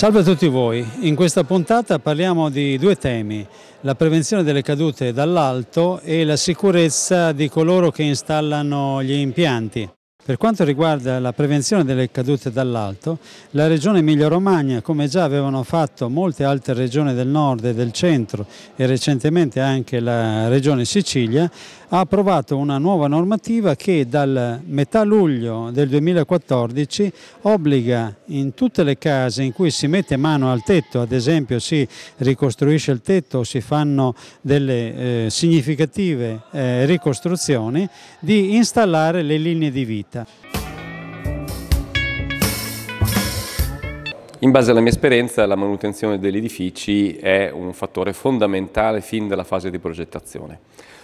Salve a tutti voi, in questa puntata parliamo di due temi, la prevenzione delle cadute dall'alto e la sicurezza di coloro che installano gli impianti. Per quanto riguarda la prevenzione delle cadute dall'alto, la regione Emilia-Romagna, come già avevano fatto molte altre regioni del nord e del centro e recentemente anche la regione Sicilia, ha approvato una nuova normativa che dal metà luglio del 2014 obbliga in tutte le case in cui si mette mano al tetto, ad esempio si ricostruisce il tetto o si fanno delle eh, significative eh, ricostruzioni, di installare le linee di vita. In base alla mia esperienza la manutenzione degli edifici è un fattore fondamentale fin dalla fase di progettazione,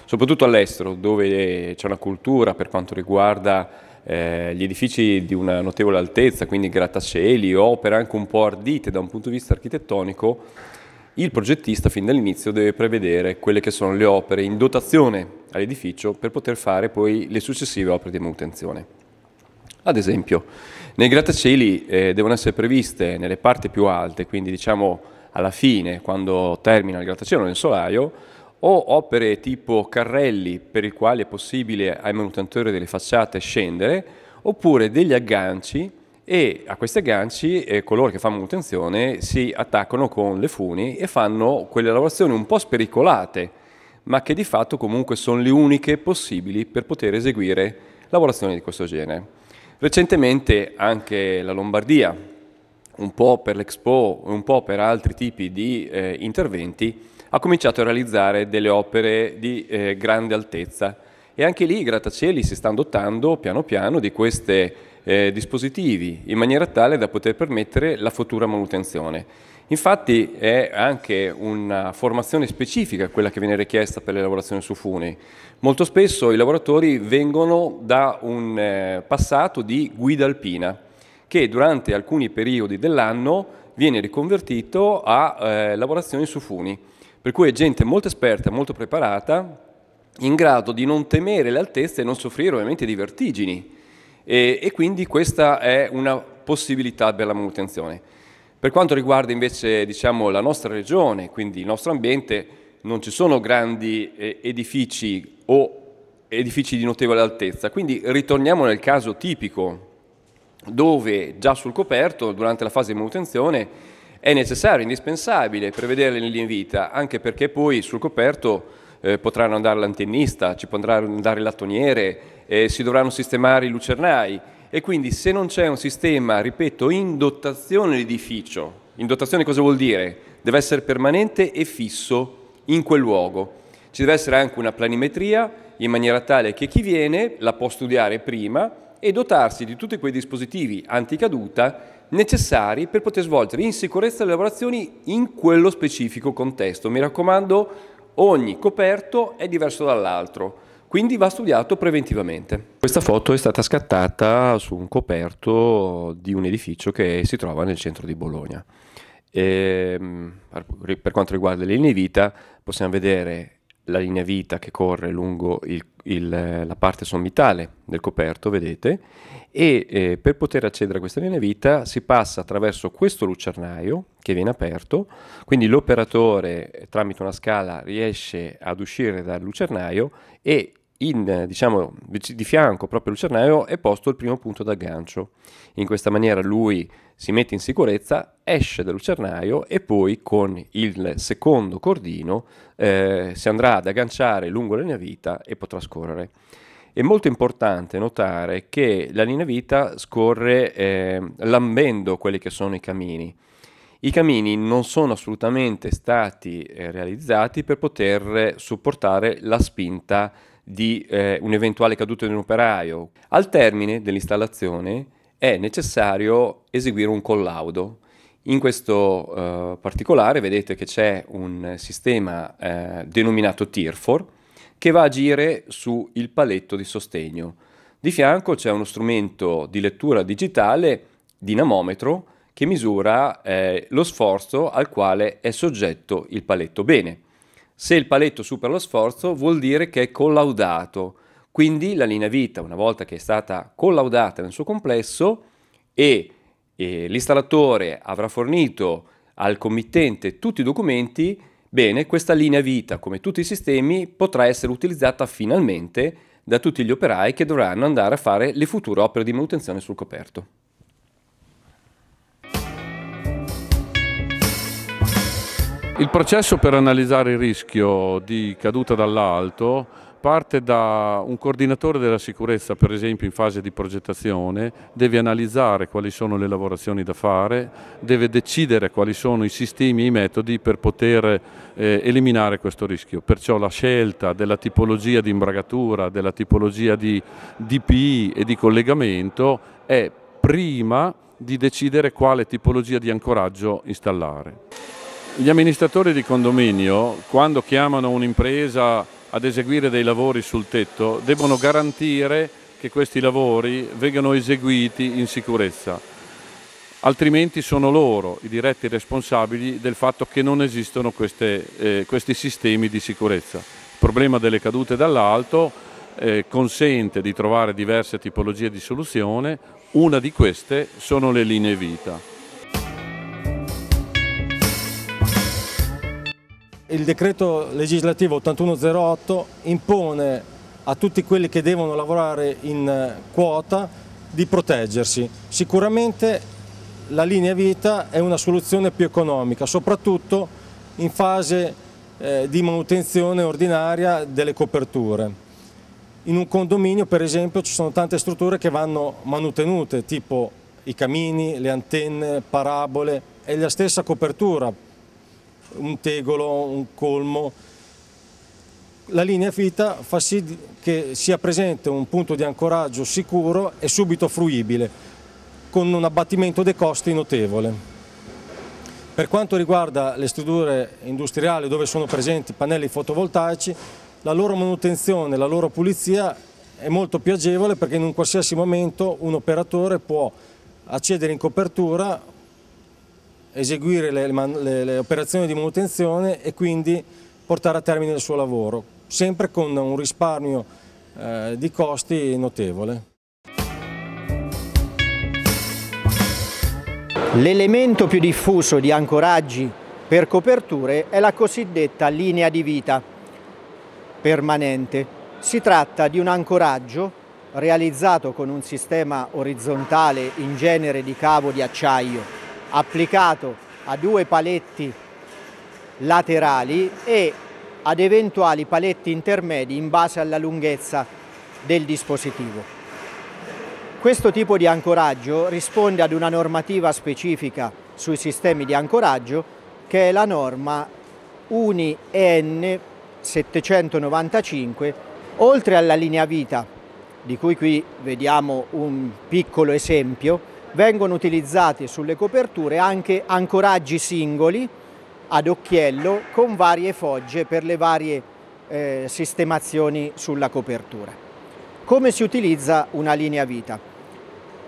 soprattutto all'estero dove c'è una cultura per quanto riguarda eh, gli edifici di una notevole altezza, quindi grattacieli opere anche un po' ardite da un punto di vista architettonico, il progettista fin dall'inizio deve prevedere quelle che sono le opere in dotazione all'edificio per poter fare poi le successive opere di manutenzione. Ad esempio, nei grattacieli eh, devono essere previste nelle parti più alte, quindi diciamo alla fine, quando termina il grattacielo nel solaio, o opere tipo carrelli per i quali è possibile ai manutentore delle facciate scendere, oppure degli agganci e a questi agganci eh, coloro che fanno manutenzione si attaccano con le funi e fanno quelle lavorazioni un po' spericolate, ma che di fatto comunque sono le uniche possibili per poter eseguire lavorazioni di questo genere. Recentemente anche la Lombardia, un po' per l'Expo e un po' per altri tipi di eh, interventi, ha cominciato a realizzare delle opere di eh, grande altezza e anche lì i grattacieli si stanno dotando piano piano di questi eh, dispositivi in maniera tale da poter permettere la futura manutenzione. Infatti è anche una formazione specifica quella che viene richiesta per le lavorazioni su funi. Molto spesso i lavoratori vengono da un eh, passato di guida alpina che durante alcuni periodi dell'anno viene riconvertito a eh, lavorazioni su funi. Per cui è gente molto esperta, molto preparata, in grado di non temere le altezze e non soffrire ovviamente di vertigini. E, e quindi questa è una possibilità per la manutenzione. Per quanto riguarda invece diciamo, la nostra regione, quindi il nostro ambiente, non ci sono grandi eh, edifici o edifici di notevole altezza, quindi ritorniamo nel caso tipico dove già sul coperto, durante la fase di manutenzione, è necessario, indispensabile prevedere le linee vita, anche perché poi sul coperto eh, potranno andare l'antennista, ci potrà andare il lattoniere, eh, si dovranno sistemare i lucernai, e quindi se non c'è un sistema, ripeto, in dotazione dell'edificio, in dotazione cosa vuol dire? Deve essere permanente e fisso in quel luogo. Ci deve essere anche una planimetria in maniera tale che chi viene la può studiare prima e dotarsi di tutti quei dispositivi anticaduta necessari per poter svolgere in sicurezza le lavorazioni in quello specifico contesto. Mi raccomando, ogni coperto è diverso dall'altro quindi va studiato preventivamente. Questa foto è stata scattata su un coperto di un edificio che si trova nel centro di Bologna. E, ehm, per quanto riguarda le linee vita, possiamo vedere la linea vita che corre lungo il, il, la parte sommitale del coperto, vedete, e eh, per poter accedere a questa linea vita si passa attraverso questo lucernaio che viene aperto, quindi l'operatore tramite una scala riesce ad uscire dal lucernaio e in, diciamo, di fianco proprio al lucernaio è posto il primo punto d'aggancio. In questa maniera lui si mette in sicurezza, esce dal lucernaio e poi con il secondo cordino eh, si andrà ad agganciare lungo la linea vita e potrà scorrere. È molto importante notare che la linea vita scorre eh, lambendo quelli che sono i camini. I camini non sono assolutamente stati eh, realizzati per poter supportare la spinta di eh, un'eventuale caduta di un operaio. Al termine dell'installazione è necessario eseguire un collaudo. In questo eh, particolare vedete che c'è un sistema eh, denominato TIRFOR che va a agire sul paletto di sostegno. Di fianco c'è uno strumento di lettura digitale, dinamometro, che misura eh, lo sforzo al quale è soggetto il paletto. Bene, se il paletto supera lo sforzo vuol dire che è collaudato, quindi la linea vita, una volta che è stata collaudata nel suo complesso e e l'installatore avrà fornito al committente tutti i documenti, bene, questa linea vita, come tutti i sistemi, potrà essere utilizzata finalmente da tutti gli operai che dovranno andare a fare le future opere di manutenzione sul coperto. Il processo per analizzare il rischio di caduta dall'alto parte da un coordinatore della sicurezza, per esempio in fase di progettazione, deve analizzare quali sono le lavorazioni da fare, deve decidere quali sono i sistemi e i metodi per poter eh, eliminare questo rischio. Perciò la scelta della tipologia di imbragatura, della tipologia di DPI e di collegamento è prima di decidere quale tipologia di ancoraggio installare. Gli amministratori di condominio, quando chiamano un'impresa ad eseguire dei lavori sul tetto, devono garantire che questi lavori vengano eseguiti in sicurezza, altrimenti sono loro i diretti responsabili del fatto che non esistono queste, eh, questi sistemi di sicurezza. Il problema delle cadute dall'alto eh, consente di trovare diverse tipologie di soluzione, una di queste sono le linee vita. Il decreto legislativo 8108 impone a tutti quelli che devono lavorare in eh, quota di proteggersi. Sicuramente la linea vita è una soluzione più economica, soprattutto in fase eh, di manutenzione ordinaria delle coperture. In un condominio per esempio ci sono tante strutture che vanno manutenute, tipo i camini, le antenne, parabole e la stessa copertura un tegolo, un colmo. La linea fita fa sì che sia presente un punto di ancoraggio sicuro e subito fruibile, con un abbattimento dei costi notevole. Per quanto riguarda le strutture industriali dove sono presenti pannelli fotovoltaici, la loro manutenzione, la loro pulizia è molto più agevole perché in un qualsiasi momento un operatore può accedere in copertura eseguire le, le, le operazioni di manutenzione e quindi portare a termine il suo lavoro, sempre con un risparmio eh, di costi notevole. L'elemento più diffuso di ancoraggi per coperture è la cosiddetta linea di vita permanente. Si tratta di un ancoraggio realizzato con un sistema orizzontale in genere di cavo di acciaio applicato a due paletti laterali e ad eventuali paletti intermedi in base alla lunghezza del dispositivo. Questo tipo di ancoraggio risponde ad una normativa specifica sui sistemi di ancoraggio che è la norma UNI EN 795 oltre alla linea vita di cui qui vediamo un piccolo esempio vengono utilizzati sulle coperture anche ancoraggi singoli ad occhiello con varie fogge per le varie eh, sistemazioni sulla copertura. Come si utilizza una linea vita?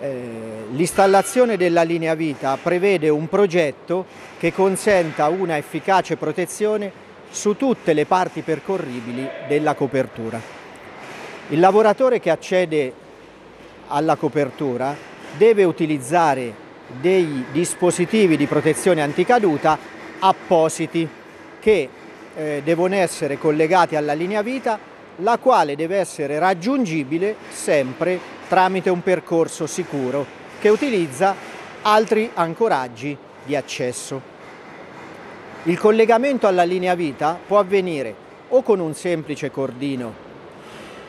Eh, L'installazione della linea vita prevede un progetto che consenta una efficace protezione su tutte le parti percorribili della copertura. Il lavoratore che accede alla copertura deve utilizzare dei dispositivi di protezione anticaduta appositi che eh, devono essere collegati alla linea vita la quale deve essere raggiungibile sempre tramite un percorso sicuro che utilizza altri ancoraggi di accesso. Il collegamento alla linea vita può avvenire o con un semplice cordino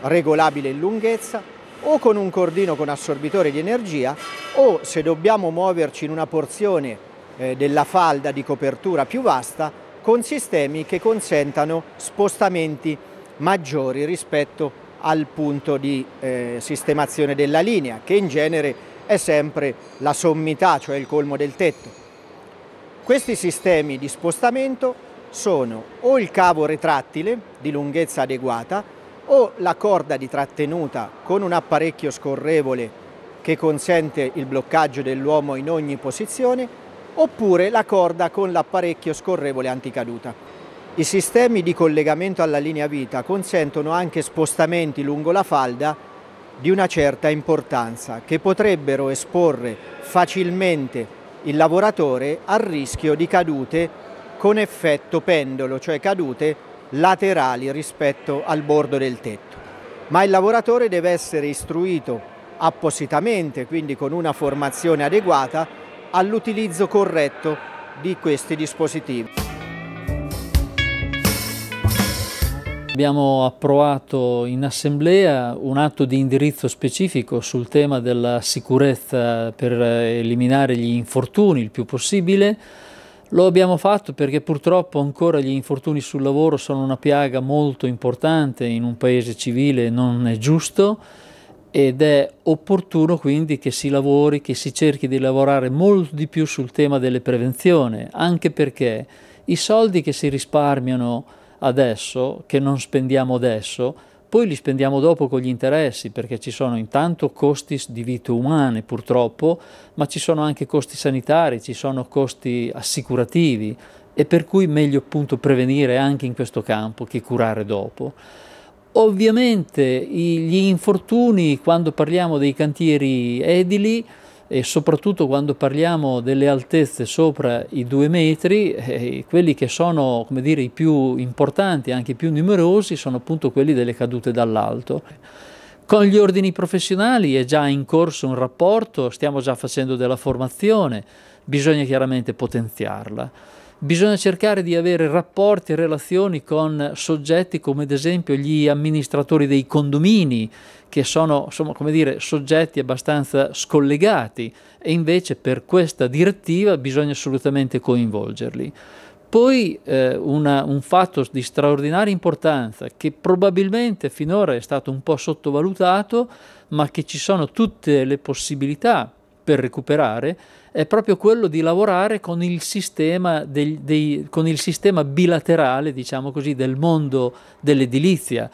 regolabile in lunghezza o con un cordino con assorbitore di energia o se dobbiamo muoverci in una porzione eh, della falda di copertura più vasta con sistemi che consentano spostamenti maggiori rispetto al punto di eh, sistemazione della linea che in genere è sempre la sommità, cioè il colmo del tetto. Questi sistemi di spostamento sono o il cavo retrattile di lunghezza adeguata o la corda di trattenuta con un apparecchio scorrevole che consente il bloccaggio dell'uomo in ogni posizione oppure la corda con l'apparecchio scorrevole anticaduta. I sistemi di collegamento alla linea vita consentono anche spostamenti lungo la falda di una certa importanza che potrebbero esporre facilmente il lavoratore al rischio di cadute con effetto pendolo, cioè cadute laterali rispetto al bordo del tetto. Ma il lavoratore deve essere istruito appositamente, quindi con una formazione adeguata, all'utilizzo corretto di questi dispositivi. Abbiamo approvato in assemblea un atto di indirizzo specifico sul tema della sicurezza per eliminare gli infortuni il più possibile. Lo abbiamo fatto perché purtroppo ancora gli infortuni sul lavoro sono una piaga molto importante in un paese civile, non è giusto ed è opportuno quindi che si lavori, che si cerchi di lavorare molto di più sul tema delle prevenzioni, anche perché i soldi che si risparmiano adesso, che non spendiamo adesso, poi li spendiamo dopo con gli interessi, perché ci sono intanto costi di vite umane purtroppo, ma ci sono anche costi sanitari, ci sono costi assicurativi e per cui meglio appunto prevenire anche in questo campo che curare dopo. Ovviamente gli infortuni quando parliamo dei cantieri edili e soprattutto quando parliamo delle altezze sopra i due metri, eh, quelli che sono dire, i più importanti, anche i più numerosi, sono appunto quelli delle cadute dall'alto. Con gli ordini professionali è già in corso un rapporto, stiamo già facendo della formazione, bisogna chiaramente potenziarla. Bisogna cercare di avere rapporti e relazioni con soggetti come ad esempio gli amministratori dei condomini, che sono insomma, dire, soggetti abbastanza scollegati e invece per questa direttiva bisogna assolutamente coinvolgerli. Poi eh, una, un fatto di straordinaria importanza che probabilmente finora è stato un po' sottovalutato, ma che ci sono tutte le possibilità per recuperare, è proprio quello di lavorare con il sistema, dei, dei, con il sistema bilaterale, diciamo così, del mondo dell'edilizia.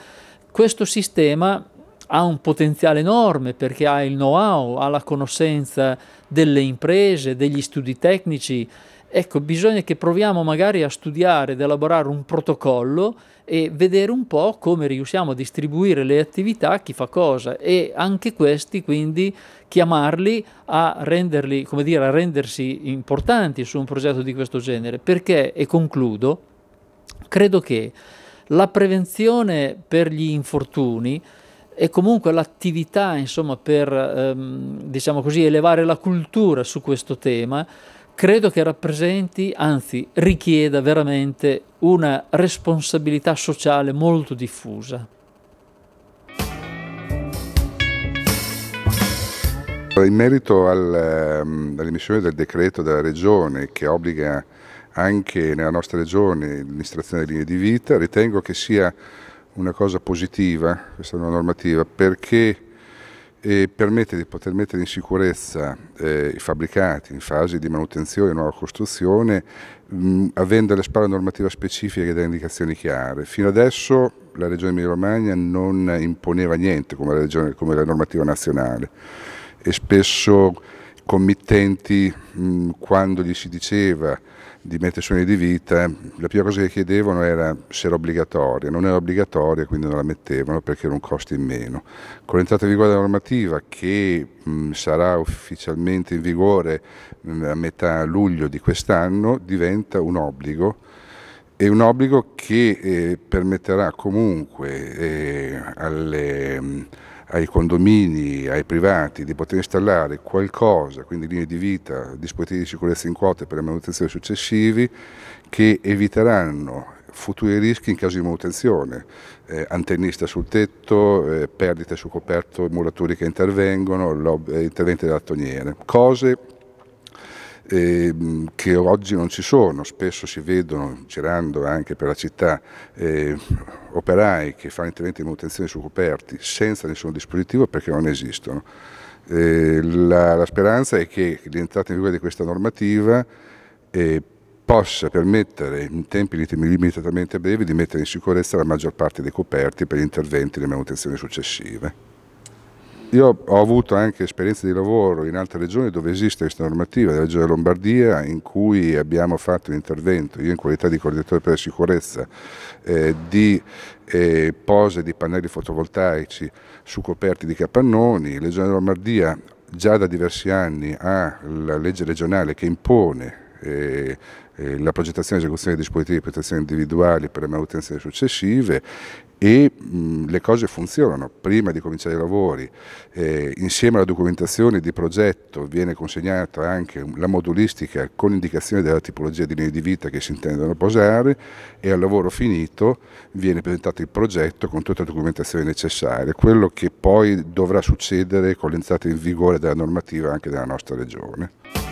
Questo sistema ha un potenziale enorme perché ha il know-how, ha la conoscenza delle imprese, degli studi tecnici. Ecco, bisogna che proviamo magari a studiare ed elaborare un protocollo e vedere un po' come riusciamo a distribuire le attività, chi fa cosa e anche questi quindi chiamarli a renderli, come dire, a rendersi importanti su un progetto di questo genere. Perché, e concludo, credo che la prevenzione per gli infortuni e comunque l'attività insomma, per ehm, diciamo così, elevare la cultura su questo tema credo che rappresenti, anzi richieda veramente una responsabilità sociale molto diffusa. In merito ehm, all'emissione del decreto della Regione che obbliga anche nella nostra Regione l'amministrazione delle linee di vita, ritengo che sia una cosa positiva questa nuova normativa perché eh, permette di poter mettere in sicurezza eh, i fabbricati in fase di manutenzione e nuova costruzione mh, avendo alle spalle normativa specifica e delle indicazioni chiare. Fino adesso la Regione Emilia-Romagna non imponeva niente come la, regione, come la normativa nazionale e spesso committenti mh, quando gli si diceva di mettere di vita, la prima cosa che chiedevano era se era obbligatoria, non era obbligatoria quindi non la mettevano perché era un costo in meno. Con l'entrata in vigore della normativa che mh, sarà ufficialmente in vigore mh, a metà luglio di quest'anno diventa un obbligo è un obbligo che eh, permetterà comunque eh, alle ai condomini, ai privati di poter installare qualcosa, quindi linee di vita, dispositivi di sicurezza in quote per le manutenzioni successivi che eviteranno futuri rischi in caso di manutenzione, eh, antennista sul tetto, eh, perdite sul coperto, muratori che intervengono, eh, interventi della toniere, cose eh, che oggi non ci sono, spesso si vedono girando anche per la città eh, operai che fanno interventi di manutenzione su coperti senza nessun dispositivo perché non esistono. Eh, la, la, speranza è che l'entrata in vigore di questa normativa eh, possa permettere in tempi limitatamente brevi di mettere in sicurezza la maggior parte dei coperti per gli interventi e le manutenzioni successive. Io ho avuto anche esperienze di lavoro in altre regioni dove esiste questa normativa, la regione Lombardia, in cui abbiamo fatto un intervento, io in qualità di coordinatore per la sicurezza, eh, di eh, pose di pannelli fotovoltaici su coperti di capannoni. La regione Lombardia già da diversi anni ha la legge regionale che impone eh, eh, la progettazione e esecuzione di dispositivi di protezione individuali per le manutenzioni successive e mh, le cose funzionano. Prima di cominciare i lavori, eh, insieme alla documentazione di progetto viene consegnata anche la modulistica con indicazione della tipologia di linee di vita che si intendono posare e al lavoro finito viene presentato il progetto con tutta la documentazione necessaria, quello che poi dovrà succedere con l'entrata in vigore della normativa anche della nostra regione.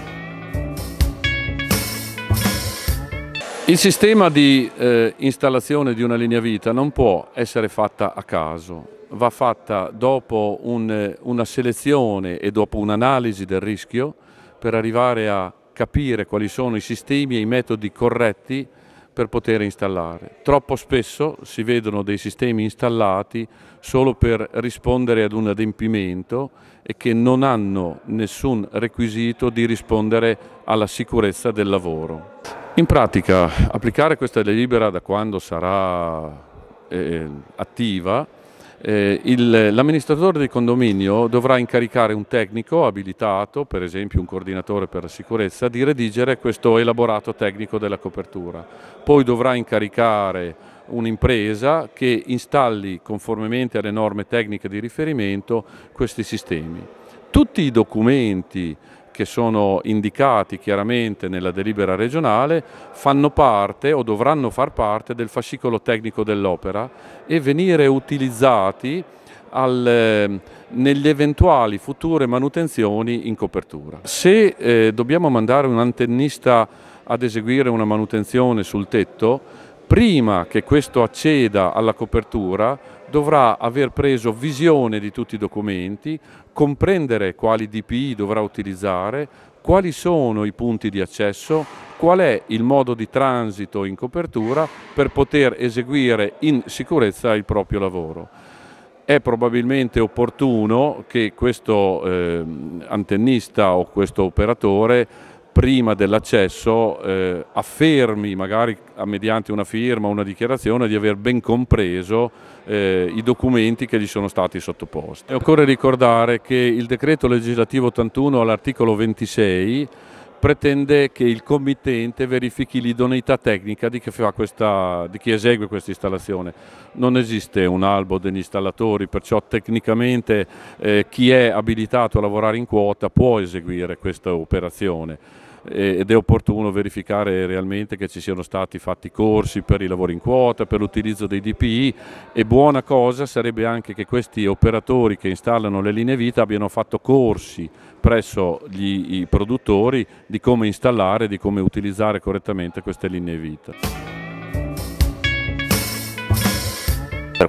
Il sistema di eh, installazione di una linea vita non può essere fatta a caso, va fatta dopo un, una selezione e dopo un'analisi del rischio per arrivare a capire quali sono i sistemi e i metodi corretti per poter installare. Troppo spesso si vedono dei sistemi installati solo per rispondere ad un adempimento e che non hanno nessun requisito di rispondere alla sicurezza del lavoro. In pratica applicare questa delibera da quando sarà eh, attiva, eh, l'amministratore di condominio dovrà incaricare un tecnico abilitato, per esempio un coordinatore per la sicurezza, di redigere questo elaborato tecnico della copertura. Poi dovrà incaricare un'impresa che installi conformemente alle norme tecniche di riferimento questi sistemi. Tutti i documenti che sono indicati chiaramente nella delibera regionale fanno parte o dovranno far parte del fascicolo tecnico dell'opera e venire utilizzati al, eh, negli eventuali future manutenzioni in copertura. Se eh, dobbiamo mandare un antennista ad eseguire una manutenzione sul tetto, prima che questo acceda alla copertura dovrà aver preso visione di tutti i documenti, comprendere quali DPI dovrà utilizzare, quali sono i punti di accesso, qual è il modo di transito in copertura per poter eseguire in sicurezza il proprio lavoro. È probabilmente opportuno che questo eh, antennista o questo operatore prima dell'accesso eh, affermi, magari mediante una firma o una dichiarazione, di aver ben compreso eh, i documenti che gli sono stati sottoposti. E occorre ricordare che il decreto legislativo 81 all'articolo 26 pretende che il committente verifichi l'idoneità tecnica di chi, questa, di chi, esegue questa installazione. Non esiste un albo degli installatori, perciò tecnicamente eh, chi è abilitato a lavorare in quota può eseguire questa operazione ed è opportuno verificare realmente che ci siano stati fatti corsi per i lavori in quota, per l'utilizzo dei DPI e buona cosa sarebbe anche che questi operatori che installano le linee vita abbiano fatto corsi presso gli, i produttori di come installare, di come utilizzare correttamente queste linee vita.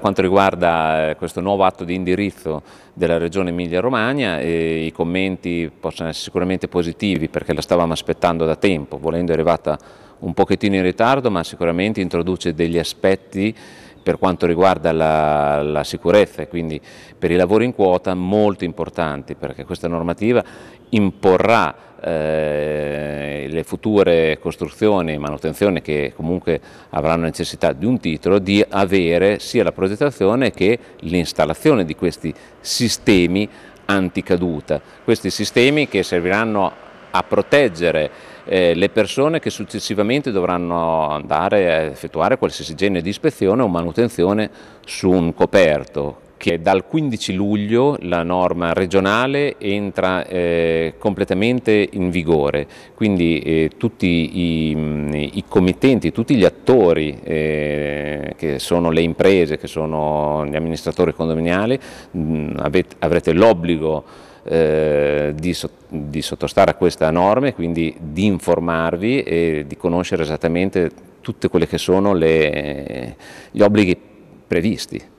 Quanto riguarda eh, questo nuovo atto di indirizzo della Regione Emilia-Romagna, i commenti possono essere sicuramente positivi perché la stavamo aspettando da tempo, volendo è arrivata un pochettino in ritardo, ma sicuramente introduce degli aspetti per quanto riguarda la, la, sicurezza e quindi per i lavori in quota molto importanti perché questa normativa imporrà eh, le future costruzioni e manutenzioni che comunque avranno necessità di un titolo di avere sia la progettazione che l'installazione di questi sistemi anticaduta, questi sistemi che serviranno a proteggere eh, le persone che successivamente dovranno andare a effettuare qualsiasi genere di ispezione o manutenzione su un coperto che dal 15 luglio la norma regionale entra eh, completamente in vigore, quindi eh, tutti i, i, committenti, tutti gli attori eh, che sono le imprese, che sono gli amministratori condominiali, mh, avete, avrete l'obbligo eh, di, di, sottostare a questa norma e quindi di informarvi e di conoscere esattamente tutti quelli che sono le, gli obblighi previsti.